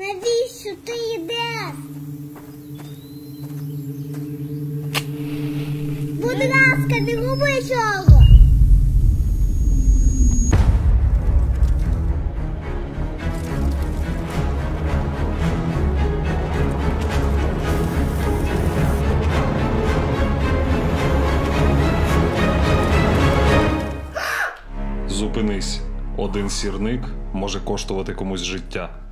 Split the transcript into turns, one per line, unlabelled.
Навіщо ти йдеш? Будь ласка, не губи чого.
Зупинись. Один сірник може коштувати комусь життя.